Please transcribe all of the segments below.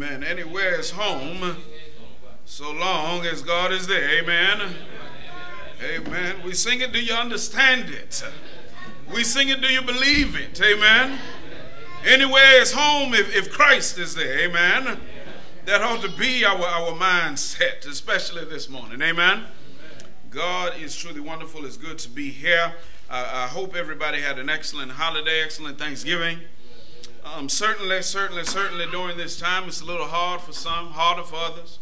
Amen. Anywhere is home so long as God is there. Amen. Amen. We sing it, do you understand it? We sing it, do you believe it? Amen. Anywhere is home if, if Christ is there. Amen. That ought to be our, our mindset, especially this morning. Amen. God is truly wonderful. It's good to be here. I hope everybody had an excellent holiday, excellent Thanksgiving. Um, certainly, certainly, certainly during this time, it's a little hard for some, harder for others,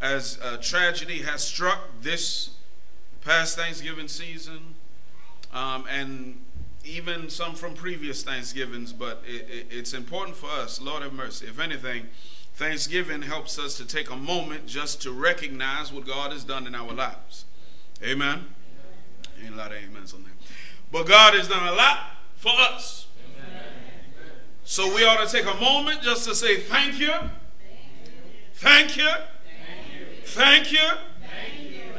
as tragedy has struck this past Thanksgiving season, um, and even some from previous Thanksgivings. But it, it, it's important for us, Lord have mercy. If anything, Thanksgiving helps us to take a moment just to recognize what God has done in our lives. Amen. Ain't a lot of amens on that. But God has done a lot for us. So we ought to take a moment just to say thank you. Thank you. Thank you.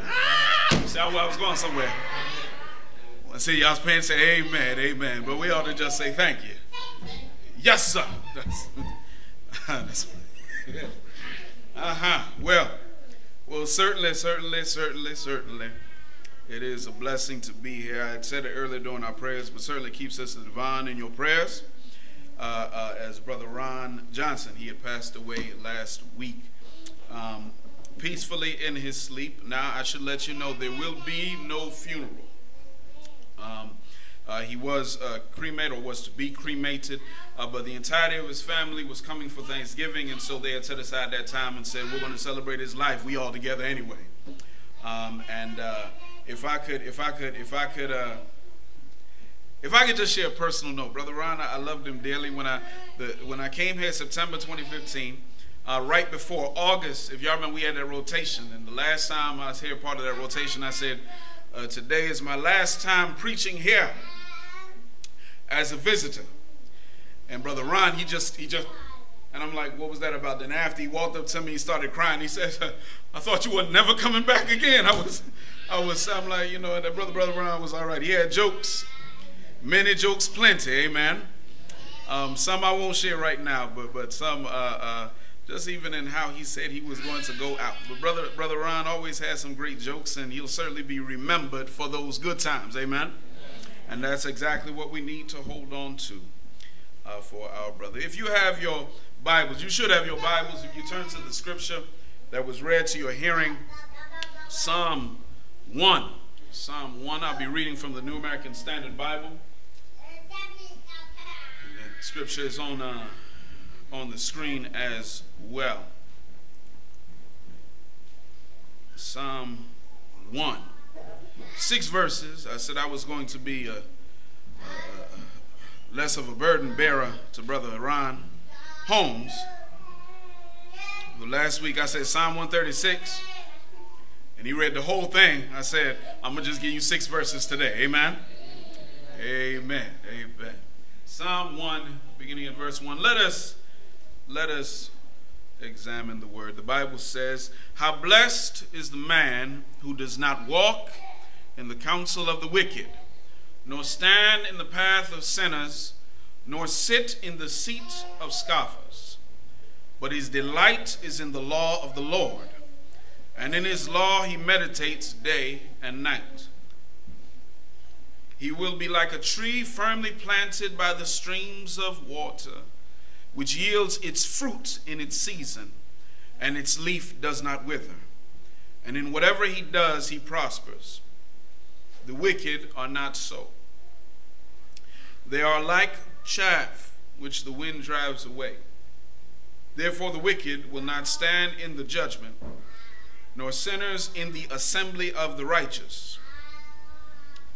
Ah! See, I was going somewhere. I see y'all's paying say amen, amen. But we ought to just say thank you. Yes, sir. That's, that's, uh-huh. Well, well, certainly, certainly, certainly, certainly. It is a blessing to be here. I had said it earlier during our prayers, but certainly keep Sister Devon in your prayers. Uh, uh, as Brother Ron Johnson, he had passed away last week, um, peacefully in his sleep. Now, I should let you know there will be no funeral. Um, uh, he was uh, cremated or was to be cremated, uh, but the entirety of his family was coming for Thanksgiving, and so they had set aside that time and said, "We're going to celebrate his life. We all together anyway." Um, and uh, if I could, if I could, if I could, uh, if I could just share a personal note, brother Ron, I, I loved him dearly when I the, when I came here September 2015. Uh, right before August, if y'all remember, we had that rotation, and the last time I was here, part of that rotation, I said, uh, "Today is my last time preaching here as a visitor." And brother Ron, he just he just and I'm like, what was that about? Then after he walked up to me, he started crying. He said, I thought you were never coming back again. I was, I was, I'm like, you know, that brother, brother Ron was all right. He had jokes, many jokes, plenty, amen. Um, some I won't share right now, but but some, uh, uh, just even in how he said he was going to go out. But brother, brother Ron always has some great jokes, and he'll certainly be remembered for those good times, amen. And that's exactly what we need to hold on to uh, for our brother. If you have your Bibles. You should have your Bibles if you turn to the scripture that was read to your hearing. Psalm 1. Psalm 1. I'll be reading from the New American Standard Bible. Scripture is on, uh, on the screen as well. Psalm 1. Six verses. I said I was going to be a, a, a less of a burden bearer to Brother Iran Holmes. Last week I said Psalm 136, and he read the whole thing. I said, I'm going to just give you six verses today. Amen? Amen. Amen. Psalm 1, beginning at verse 1. Let us, let us examine the word. The Bible says, How blessed is the man who does not walk in the counsel of the wicked, nor stand in the path of sinners, nor sit in the seat of scoffers. But his delight is in the law of the Lord, and in his law he meditates day and night. He will be like a tree firmly planted by the streams of water, which yields its fruit in its season, and its leaf does not wither. And in whatever he does, he prospers. The wicked are not so. They are like chaff which the wind drives away. Therefore, the wicked will not stand in the judgment, nor sinners in the assembly of the righteous.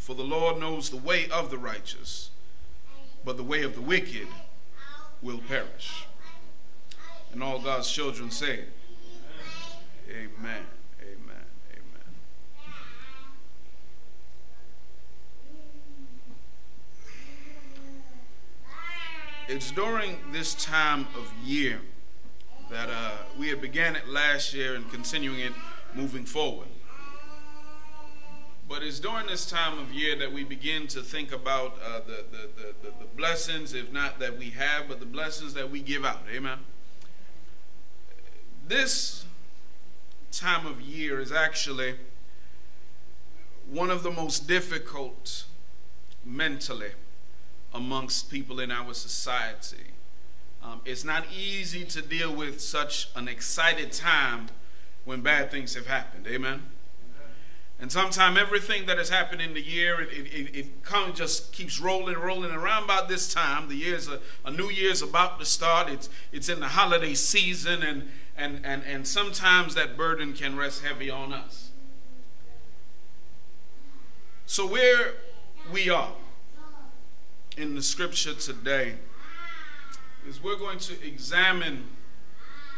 For the Lord knows the way of the righteous, but the way of the wicked will perish. And all God's children say, Amen. Amen. Amen. It's during this time of year that uh, we had began it last year and continuing it moving forward. But it's during this time of year that we begin to think about uh, the, the, the, the, blessings, if not that we have, but the blessings that we give out. Amen. this time of year is actually one of the most difficult mentally amongst people in our society. Um, it's not easy to deal with such an excited time when bad things have happened. Amen. And sometimes everything that has happened in the year, it, it, it, of just keeps rolling, rolling around about this time. The year's a, a new year's about to start. It's, it's in the holiday season, and, and, and, and sometimes that burden can rest heavy on us. So, where we are in the scripture today is we're going to examine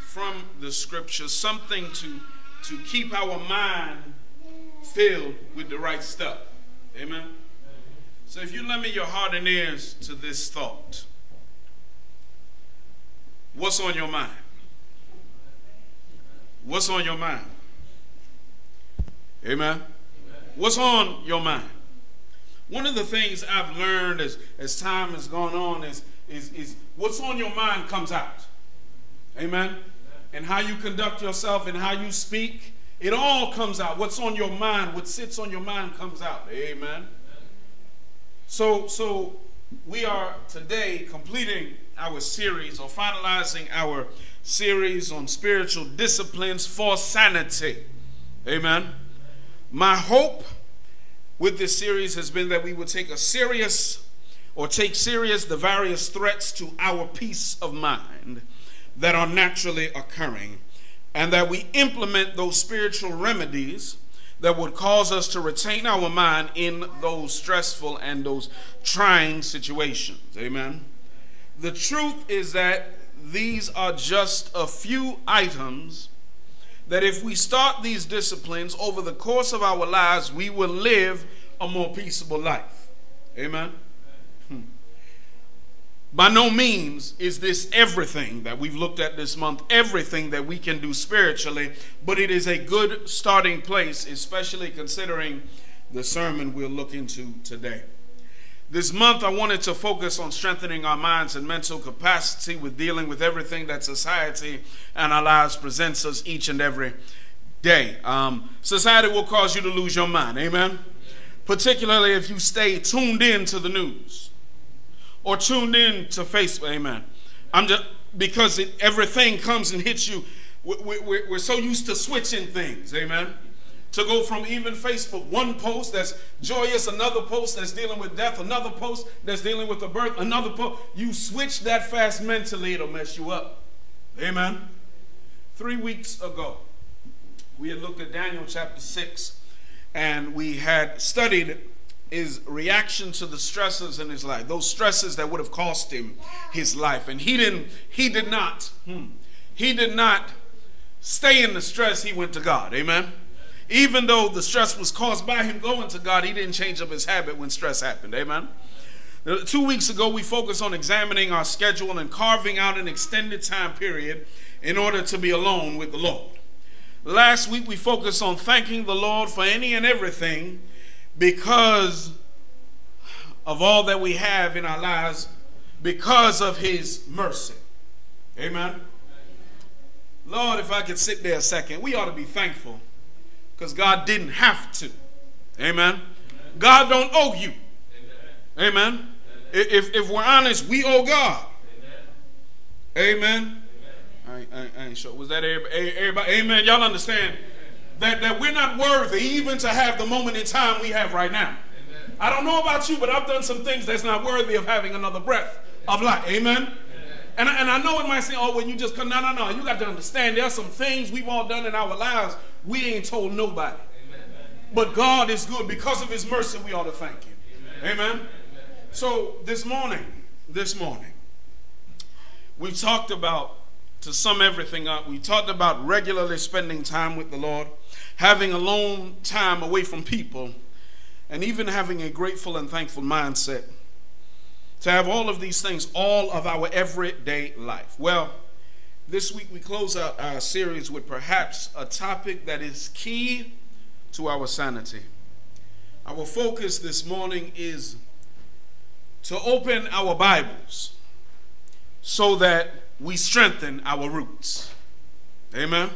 from the scripture something to, to keep our mind filled with the right stuff. Amen? So if you lend me your heart and ears to this thought, what's on your mind? What's on your mind? Amen? What's on your mind? One of the things I've learned as, as time has gone on is, is, is what's on your mind comes out. Amen? And how you conduct yourself and how you speak, it all comes out. What's on your mind, what sits on your mind comes out. Amen? So, so we are today completing our series or finalizing our series on spiritual disciplines for sanity. Amen. My hope with this series has been that we would take a serious or take serious the various threats to our peace of mind that are naturally occurring and that we implement those spiritual remedies that would cause us to retain our mind in those stressful and those trying situations. Amen. The truth is that these are just a few items that if we start these disciplines over the course of our lives, we will live a more peaceable life. Amen. By no means is this everything that we've looked at this month, everything that we can do spiritually, but it is a good starting place, especially considering the sermon we'll look into today. This month, I wanted to focus on strengthening our minds and mental capacity with dealing with everything that society and our lives presents us each and every day. Um, society will cause you to lose your mind, amen? Particularly if you stay tuned in to the news or tuned in to Facebook, amen. I'm just because it, everything comes and hits you. We, we, we're so used to switching things, amen to go from even Facebook, one post that's joyous, another post that's dealing with death, another post that's dealing with the birth, another post. You switch that fast mentally, it'll mess you up. Amen. Three weeks ago, we had looked at Daniel chapter 6, and we had studied his reaction to the stresses in his life, those stresses that would have cost him his life. And he didn't, he did not, hmm, he did not stay in the stress, he went to God. Amen. Even though the stress was caused by him going to God, he didn't change up his habit when stress happened. Amen. Two weeks ago, we focused on examining our schedule and carving out an extended time period in order to be alone with the Lord. Last week, we focused on thanking the Lord for any and everything because of all that we have in our lives, because of His mercy. Amen. Lord, if I could sit there a second, we ought to be thankful because God didn't have to. Amen. Amen. God don't owe you. Amen. Amen. If, if we're honest, we owe God. Amen. Amen. I, I, I, ain't sure. Was that everybody? everybody? Amen. Y'all understand that, that we're not worthy even to have the moment in time we have right now. Amen. I don't know about you, but I've done some things that's not worthy of having another breath of life. Amen. And, and I know it might say, oh, when you just come, no, no, no. You got to understand there are some things we've all done in our lives we ain't told nobody. But God is good. Because of his mercy, we ought to thank him. Amen. Amen. So this morning, this morning, we talked about, to sum everything up, we talked about regularly spending time with the Lord, having alone time away from people, and even having a grateful and thankful mindset. To have all of these things, all of our everyday life. Well, this week we close out our series with perhaps a topic that is key to our sanity. Our focus this morning is to open our Bibles so that we strengthen our roots. Amen.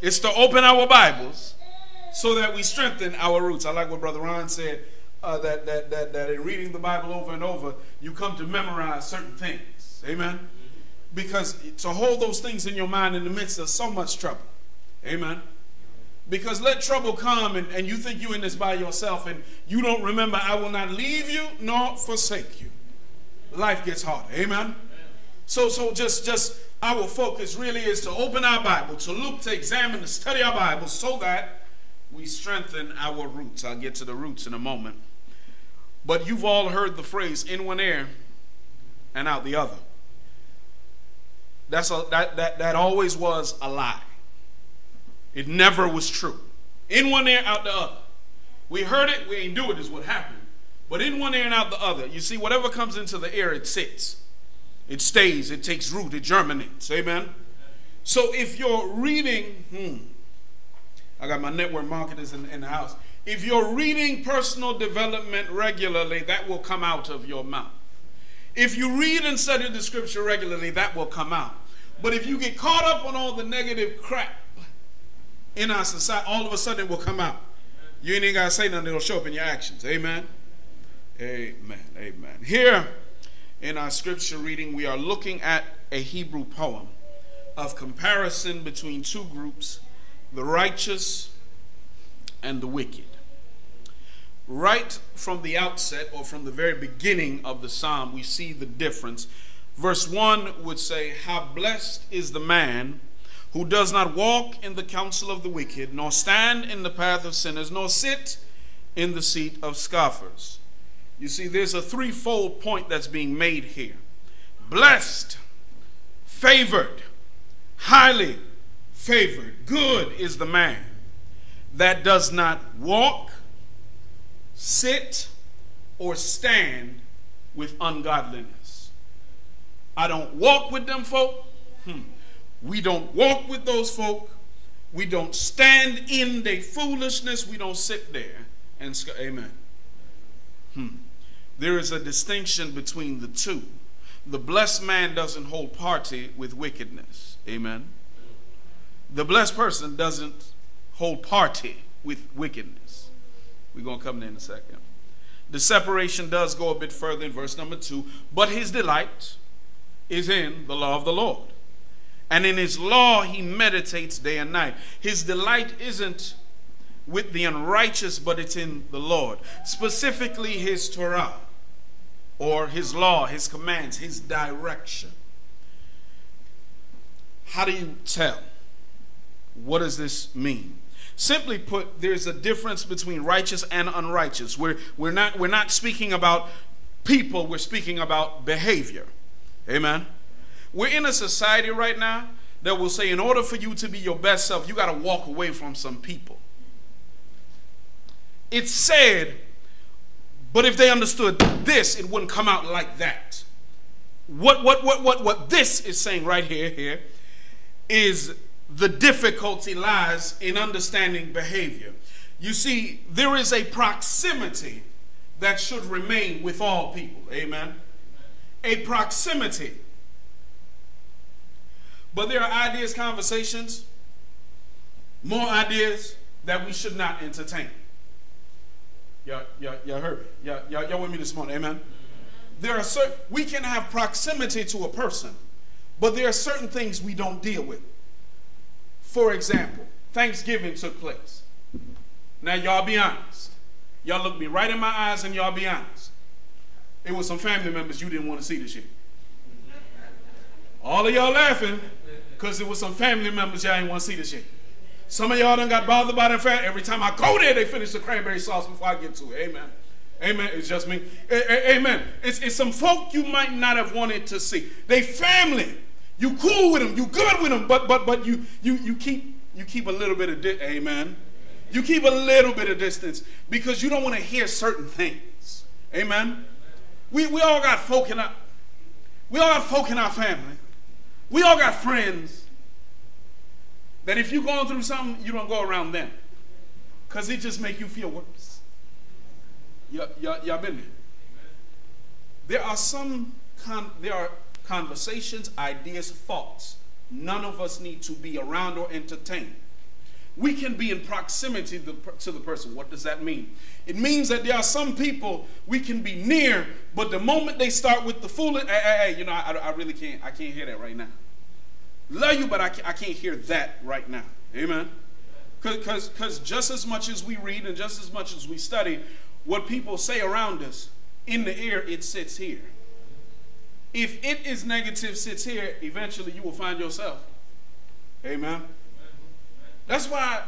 It's to open our Bibles so that we strengthen our roots. I like what Brother Ron said uh, that, that, that, that in reading the Bible over and over, you come to memorize certain things. Amen. Because to hold those things in your mind in the midst of so much trouble. Amen. Because let trouble come and, and you think you're in this by yourself and you don't remember, I will not leave you nor forsake you. Life gets harder. Amen. So, so just, just our focus really is to open our Bible, to look, to examine, to study our Bible so that we strengthen our roots. I'll get to the roots in a moment. But you've all heard the phrase in one ear and out the other. That's a, that, that, that always was a lie. It never was true. In one ear, out the other. We heard it, we ain't do it, is what happened. But in one ear and out the other, you see, whatever comes into the ear, it sits. It stays, it takes root, it germinates. Amen? So if you're reading, hmm, I got my network marketers in, in the house. If you're reading personal development regularly, that will come out of your mouth. If you read and study the scripture regularly, that will come out. But if you get caught up on all the negative crap in our society, all of a sudden it will come out. You ain't got to say nothing, it'll show up in your actions. Amen. Amen. Amen. Here in our scripture reading, we are looking at a Hebrew poem of comparison between two groups the righteous and the wicked. Right from the outset, or from the very beginning of the psalm, we see the difference. Verse 1 would say, How blessed is the man who does not walk in the counsel of the wicked, nor stand in the path of sinners, nor sit in the seat of scoffers. You see, there's a threefold point that's being made here blessed, favored, highly favored. Good is the man that does not walk, sit, or stand with ungodliness. I don't walk with them folk. Hmm. We don't walk with those folk. We don't stand in their foolishness. We don't sit there and amen. Hmm there is a distinction between the two. The blessed man doesn't hold party with wickedness. Amen. The blessed person doesn't hold party with wickedness. We're going to come there in a second. The separation does go a bit further in verse number two. But his delight is in the law of the Lord. And in his law he meditates day and night. His delight isn't with the unrighteous, but it's in the Lord. Specifically his Torah or his law, his commands, his direction. How do you tell? What does this mean? Simply put, there's a difference between righteous and unrighteous. We're, we're, not, we're not speaking about people, we're speaking about behavior. Amen? We're in a society right now that will say, in order for you to be your best self, you got to walk away from some people. It's said but if they understood this, it wouldn't come out like that. What, what, what, what, what this is saying right here, here is the difficulty lies in understanding behavior. You see, there is a proximity that should remain with all people. Amen. A proximity. But there are ideas, conversations, more ideas that we should not entertain. Y'all, y'all, y'all heard me. Y'all, y'all, y'all with me this morning. Amen. There are certain, we can have proximity to a person, but there are certain things we don't deal with. For example, Thanksgiving took place. Now, y'all be honest. Y'all look me right in my eyes and y'all be honest. It was some family members you didn't want to see this year. All of y'all laughing because it was some family members y'all didn't want to see this year. Some of y'all done got bothered by that fact. Every time I go there, they finish the cranberry sauce before I get to it. Amen. Amen. It's just me. Amen. It's, it's some folk you might not have wanted to see. They family. You cool with them. You good with them. But but but you you you keep you keep a little bit of di- amen. You keep a little bit of distance because you don't want to hear certain things. Amen. We we all got folk in our we all got folk in our family. We all got friends that if you're going through something, you don't go around them. Because it just make you feel worse. Y'all, been there? There are some, con- there are conversations, ideas, thoughts none of us need to be around or entertain. We can be in proximity to the person. What does that mean? It means that there are some people we can be near, but the moment they start with the foolish, hey, hey, hey you know, I, I, really can't, I can't hear that right now. Love you, but I can't, I can't hear that right now. Amen. Because just as much as we read and just as much as we study, what people say around us, in the air, it sits here. If it is negative, sits here, eventually you will find yourself. Amen. That's why,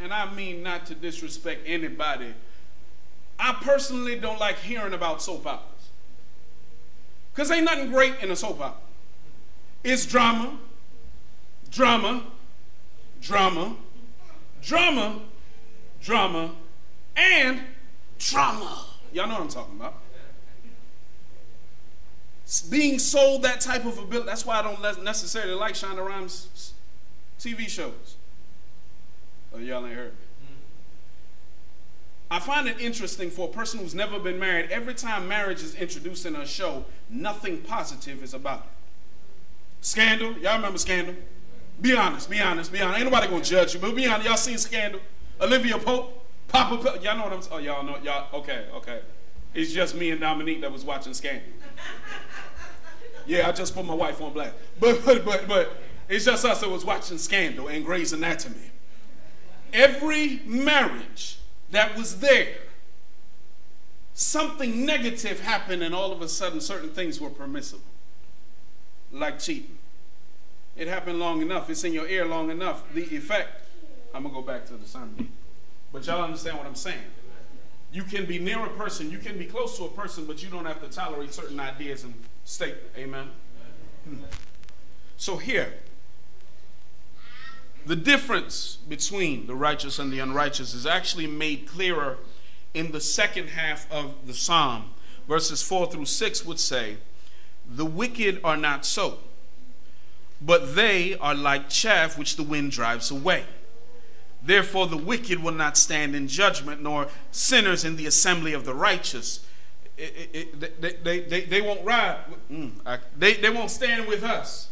and I mean not to disrespect anybody, I personally don't like hearing about soap operas. Because ain't nothing great in a soap opera. It's drama, drama, drama, drama, drama, and trauma. Y'all know what I'm talking about. Being sold that type of ability. That's why I don't necessarily like Shonda Rhimes TV shows. Oh, y'all ain't heard me. I find it interesting for a person who's never been married, every time marriage is introduced in a show, nothing positive is about it. Scandal, y'all remember Scandal? Be honest, be honest, be honest. Ain't nobody gonna judge you, but be honest. Y'all seen Scandal? Olivia Pope, Papa Pope. Y'all know what I'm. Oh, y'all know. Y'all okay? Okay. It's just me and Dominique that was watching Scandal. Yeah, I just put my wife on black. But but but but it's just us that was watching Scandal and Grey's Anatomy. Every marriage that was there, something negative happened, and all of a sudden, certain things were permissible, like cheating. It happened long enough, it's in your ear long enough. The effect, I'm going to go back to the sermon. But y'all understand what I'm saying. You can be near a person, you can be close to a person, but you don't have to tolerate certain ideas and statements. Amen? So here, the difference between the righteous and the unrighteous is actually made clearer in the second half of the psalm. Verses 4 through 6 would say, The wicked are not so, but they are like chaff which the wind drives away. Therefore, the wicked will not stand in judgment, nor sinners in the assembly of the righteous. It, it, it, they, they, they, they, won't ride, mm, I, they, they won't stand with us.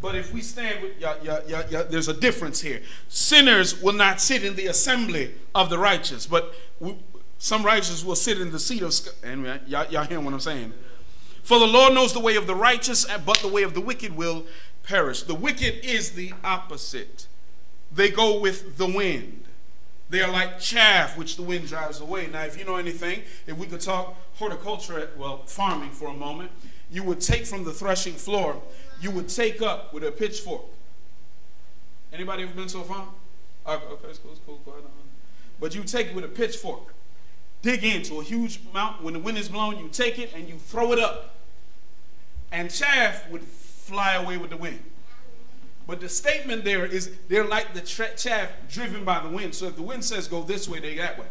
But if we stand with, yeah, yeah, yeah, yeah, there's a difference here. Sinners will not sit in the assembly of the righteous, but we, some righteous will sit in the seat of, and y'all, y'all hear what I'm saying? For the Lord knows the way of the righteous, but the way of the wicked will perish. The wicked is the opposite. They go with the wind. They are like chaff which the wind drives away. Now, if you know anything, if we could talk horticulture, well, farming for a moment, you would take from the threshing floor you would take up with a pitchfork. Anybody ever been to a farm? Uh, okay, it's cool, it's cool, go ahead. But you take it with a pitchfork, dig into a huge mountain. When the wind is blowing, you take it and you throw it up. And chaff would fly away with the wind. But the statement there is they're like the chaff driven by the wind. So if the wind says go this way, they that way.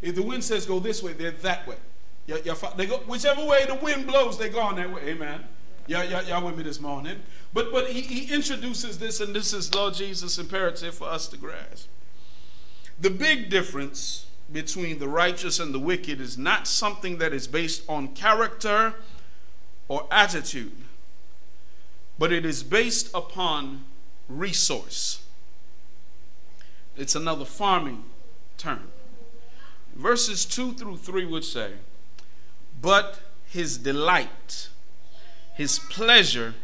If the wind says go this way, they're that way. They go, whichever way the wind blows, they go on that way. Amen. Y'all, y'all, y'all with me this morning? But, but he, he introduces this, and this is Lord Jesus' imperative for us to grasp. The big difference between the righteous and the wicked is not something that is based on character or attitude, but it is based upon resource. It's another farming term. Verses 2 through 3 would say, But his delight his pleasure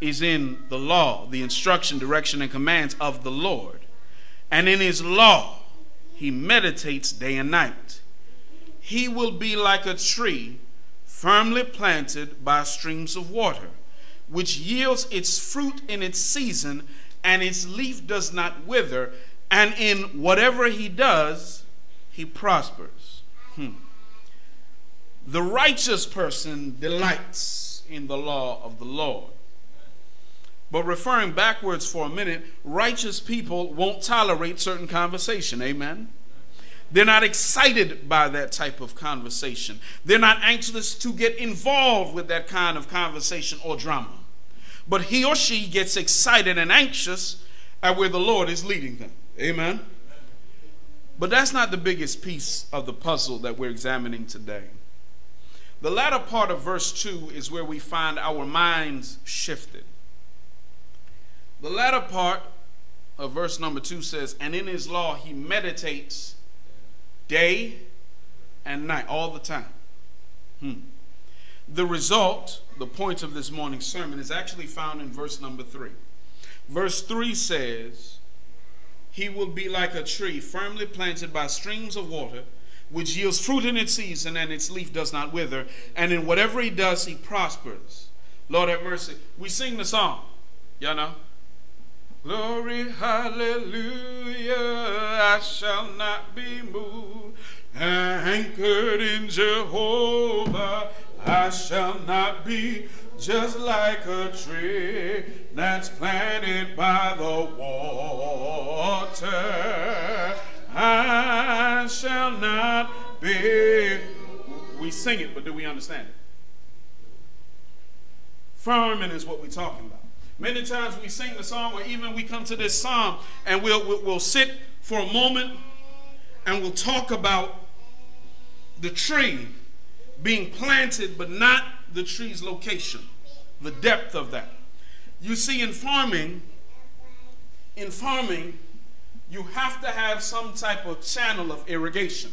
is in the law, the instruction, direction, and commands of the Lord. And in his law, he meditates day and night. He will be like a tree firmly planted by streams of water, which yields its fruit in its season, and its leaf does not wither, and in whatever he does, he prospers. Hmm. The righteous person delights in the law of the Lord. But referring backwards for a minute, righteous people won't tolerate certain conversation. Amen. They're not excited by that type of conversation. They're not anxious to get involved with that kind of conversation or drama. But he or she gets excited and anxious at where the Lord is leading them. Amen. But that's not the biggest piece of the puzzle that we're examining today. The latter part of verse 2 is where we find our minds shifted. The latter part of verse number 2 says, And in his law he meditates day and night, all the time. Hmm. The result, the point of this morning's sermon, is actually found in verse number 3. Verse 3 says, He will be like a tree firmly planted by streams of water which yields fruit in its season and its leaf does not wither. And in whatever he does, he prospers. Lord have mercy. We sing the song. Y'all know? Glory, hallelujah, I shall not be moved. Anchored in Jehovah, I shall not be just like a tree that's planted by the water. I shall not be. We sing it, but do we understand it? Firming is what we're talking about. Many times we sing the song, or even we come to this psalm, and we'll, we'll, we'll sit for a moment and we'll talk about the tree being planted, but not the tree's location, the depth of that. You see, in farming, in farming, you have to have some type of channel of irrigation.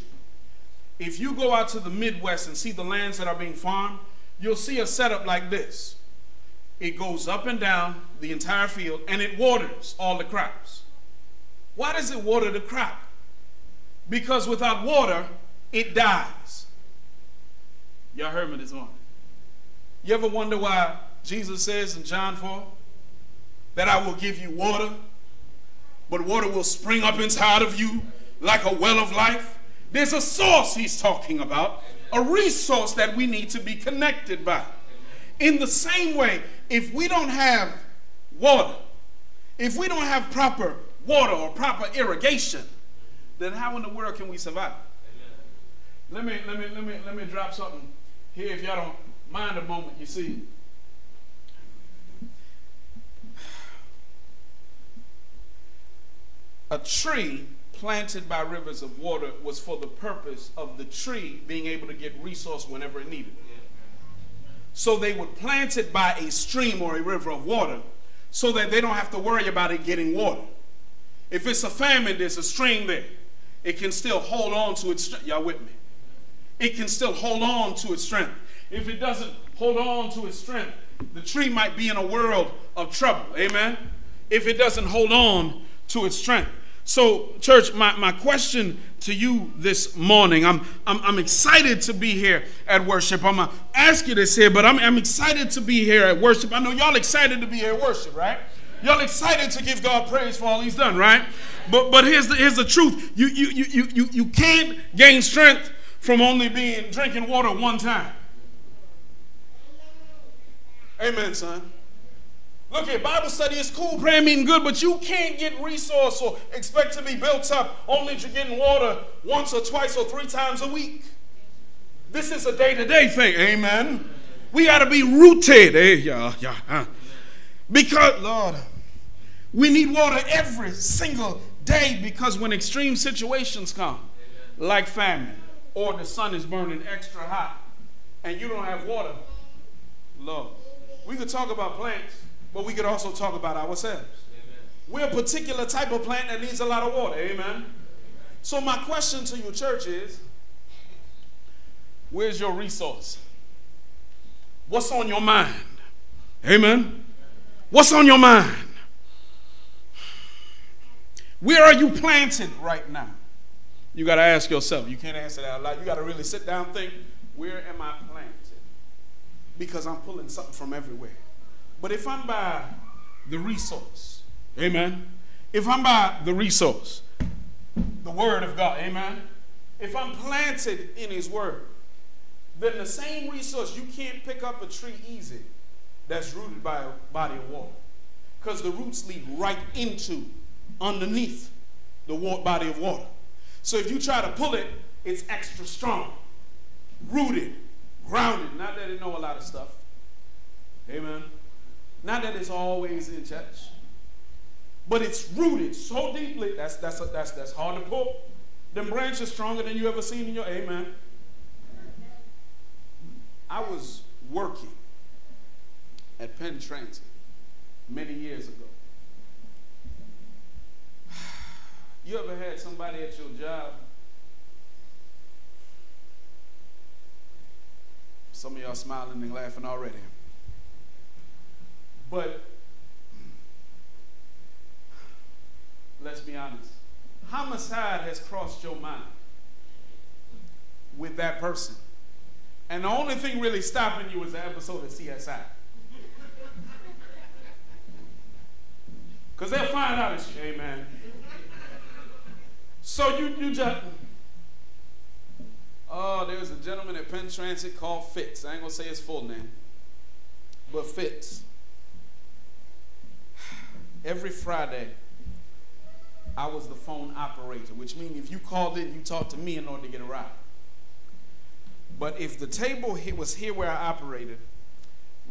If you go out to the Midwest and see the lands that are being farmed, you'll see a setup like this. It goes up and down the entire field and it waters all the crops. Why does it water the crop? Because without water, it dies. Y'all heard me this morning. You ever wonder why Jesus says in John 4 that I will give you water but water will spring up inside of you like a well of life. There's a source he's talking about, a resource that we need to be connected by. In the same way, if we don't have water, if we don't have proper water or proper irrigation, then how in the world can we survive? Let me let me let me let me drop something here if y'all don't mind a moment. You see, a tree planted by rivers of water was for the purpose of the tree being able to get resource whenever it needed. So they would plant it by a stream or a river of water so that they don't have to worry about it getting water. If it's a famine, there's a stream there. It can still hold on to its strength. Y'all with me? It can still hold on to its strength. If it doesn't hold on to its strength, the tree might be in a world of trouble. Amen? If it doesn't hold on to its strength. So, church, my, my question to you this morning, I'm, I'm, I'm excited to be here at worship. I'm going to ask you this here, but I'm, I'm excited to be here at worship. I know y'all excited to be here at worship, right? Y'all excited to give God praise for all he's done, right? But, but here's, the, here's the truth. You, you, you, you, you can't gain strength from only being drinking water one time. Amen, son. Look at Bible study is cool, prayer meeting good, but you can't get resource or expect to be built up only to getting water once or twice or three times a week. This is a day-to-day thing, amen. We got to be rooted, hey, yeah, yeah, huh? because Lord, we need water every single day because when extreme situations come, like famine, or the sun is burning extra hot, and you don't have water, Lord, we could talk about plants but we could also talk about ourselves. Amen. We're a particular type of plant that needs a lot of water. Amen. So, my question to you, church, is where's your resource? What's on your mind? Amen. What's on your mind? Where are you planted right now? You got to ask yourself. You can't answer that out loud. You got to really sit down and think, where am I planted? Because I'm pulling something from everywhere. But if I'm by the resource, amen. If I'm by the resource, the word of God, amen. If I'm planted in his word, then the same resource, you can't pick up a tree easy that's rooted by a body of water. Because the roots lead right into, underneath the body of water. So if you try to pull it, it's extra strong, rooted, grounded. Not that it know a lot of stuff. Amen. Not that it's always in church, but it's rooted so deeply. That's that's that's that's hard to pull. Them branches stronger than you ever seen in your amen. I was working at Penn Transit many years ago. You ever had somebody at your job? Some of y'all smiling and laughing already. But let's be honest. Homicide has crossed your mind with that person. And the only thing really stopping you is the episode of CSI. Because they'll find out it's you, amen. So you, you just, oh, there's a gentleman at Penn Transit called Fitz. I ain't going to say his full name, but Fitz. Every Friday, I was the phone operator, which means if you called in, you talked to me in order to get a ride. But if the table was here where I operated,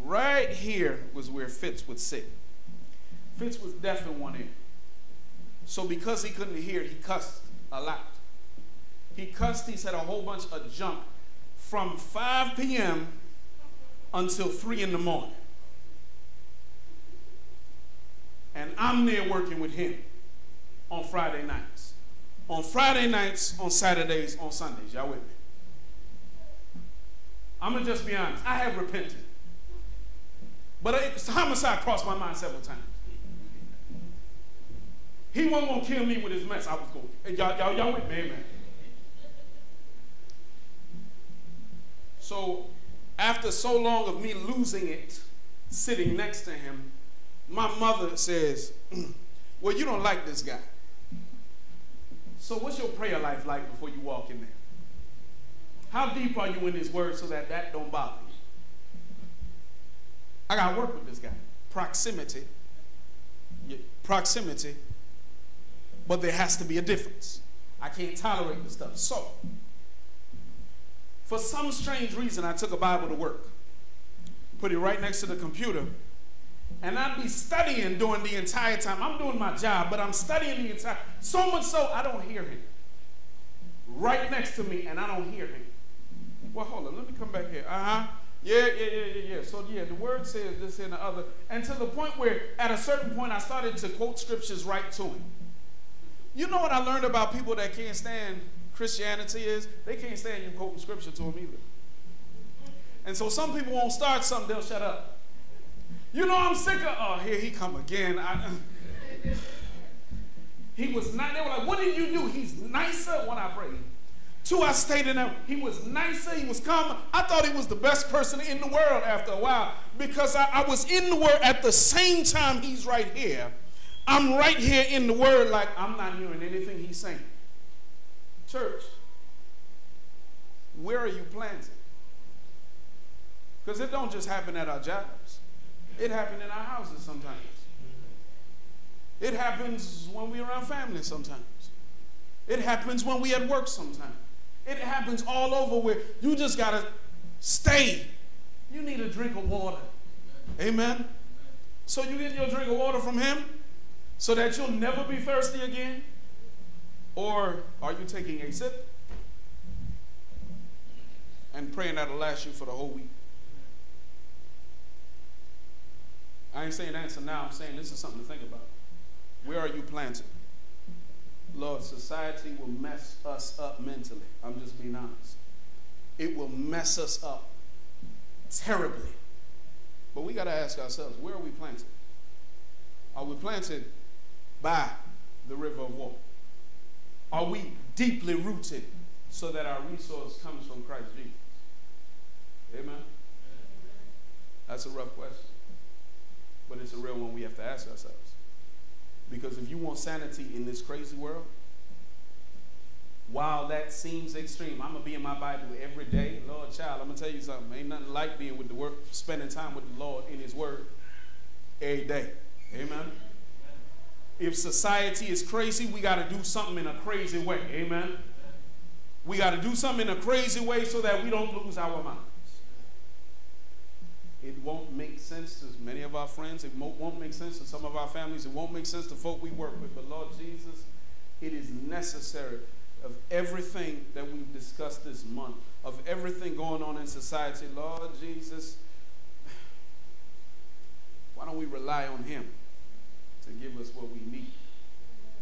right here was where Fitz would sit. Fitz was deaf in one ear. So because he couldn't hear, he cussed a lot. He cussed, he said a whole bunch of junk from 5 p.m. until 3 in the morning. And I'm there working with him on Friday nights. On Friday nights, on Saturdays, on Sundays. Y'all with me? I'm going to just be honest. I have repented. But it, homicide crossed my mind several times. He wasn't going to kill me with his mess. I was going to. Y'all, y'all, y'all with me, amen. So, after so long of me losing it, sitting next to him, my mother says, mm, Well, you don't like this guy. So, what's your prayer life like before you walk in there? How deep are you in His Word so that that don't bother you? I got to work with this guy. Proximity. Proximity. But there has to be a difference. I can't tolerate this stuff. So, for some strange reason, I took a Bible to work, put it right next to the computer, and I'd be studying during the entire time. I'm doing my job, but I'm studying the entire so much so I don't hear him. Right next to me, and I don't hear him. Well, hold on, let me come back here. Uh-huh. Yeah, yeah, yeah, yeah, yeah. So yeah, the word says this and the other. And to the point where at a certain point I started to quote scriptures right to him. You know what I learned about people that can't stand Christianity is they can't stand you quoting scripture to them either. And so some people won't start something, they'll shut up. You know, I'm sick of, oh, here he come again. I, he was not, they were like, what did you do? He's nicer when I prayed. Two, I stayed in there. He was nicer. He was calmer. I thought he was the best person in the world after a while because I, I was in the word at the same time he's right here. I'm right here in the word like I'm not hearing anything he's saying. Church, where are you planted? Because it don't just happen at our jobs. It happens in our houses sometimes. It happens when we're around family sometimes. It happens when we at work sometimes. It happens all over where you just got to stay. You need a drink of water. Amen. So you get your drink of water from him so that you'll never be thirsty again? Or are you taking a sip and praying that'll last you for the whole week? I ain't saying answer now, I'm saying this is something to think about. Where are you planted? Lord, society will mess us up mentally. I'm just being honest. It will mess us up terribly. But we got to ask ourselves where are we planted? Are we planted by the river of water? Are we deeply rooted so that our resource comes from Christ Jesus? Amen? That's a rough question but it's a real one we have to ask ourselves. Because if you want sanity in this crazy world, while that seems extreme, I'm gonna be in my Bible every day. Lord, child, I'm gonna tell you something. Ain't nothing like being with the word, spending time with the Lord in His Word every day. Amen. If society is crazy, we got to do something in a crazy way. Amen. We got to do something in a crazy way so that we don't lose our mind. It won't make sense to many of our friends. It won't make sense to some of our families. It won't make sense to folk we work with. But Lord Jesus, it is necessary of everything that we've discussed this month, of everything going on in society, Lord Jesus, why don't we rely on Him to give us what we need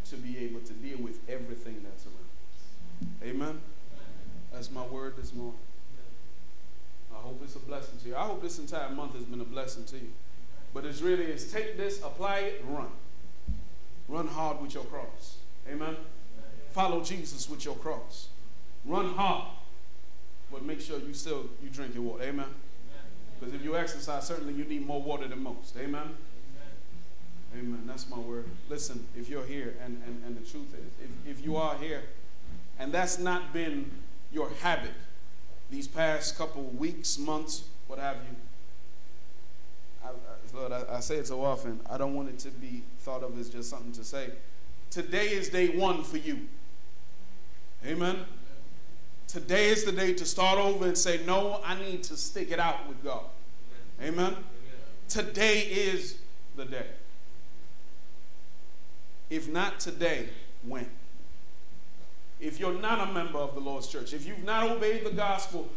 to be able to deal with everything that's around us? Amen? That's my word this morning. I hope it's a blessing to you. I hope this entire month has been a blessing to you. But it's really is take this, apply it, run. Run hard with your cross. Amen. Follow Jesus with your cross. Run hard, but make sure you still you drink your water. Amen. Because if you exercise, certainly you need more water than most. Amen. Amen. That's my word. Listen, if you're here, and, and, and the truth is, if, if you are here, and that's not been your habit these past couple weeks, months, what have you, I, I, Lord, I, I say it so often, I don't want it to be thought of as just something to say. Today is day one for you. Amen. Today is the day to start over and say, No, I need to stick it out with God. Amen. Today is the day. If not today, when? If you're not a member of the Lord's church, if you've not obeyed the gospel,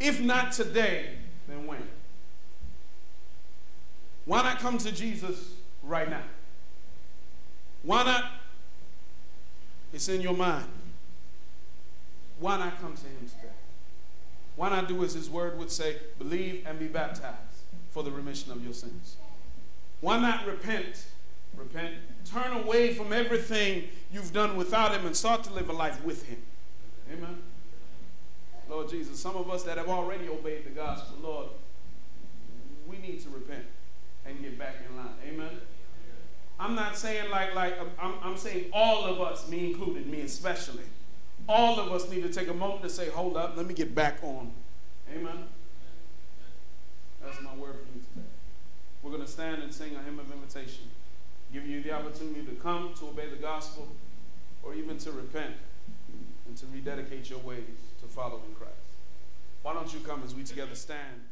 if not today, then when? Why not come to Jesus right now? Why not? It's in your mind. Why not come to him today? Why not do as his word would say, believe and be baptized for the remission of your sins? Why not repent? Repent. Turn away from everything you've done without him and start to live a life with him. Amen. Lord Jesus, some of us that have already obeyed the gospel, Lord, we need to repent and get back in line. Amen. I'm not saying like like I'm, I'm saying all of us, me included, me especially. All of us need to take a moment to say, hold up, let me get back on. Amen. That's my word for you today. We're going to stand and sing a hymn of invitation, give you the opportunity to come to obey the gospel or even to repent and to rededicate your ways to following Christ. Why don't you come as we together stand?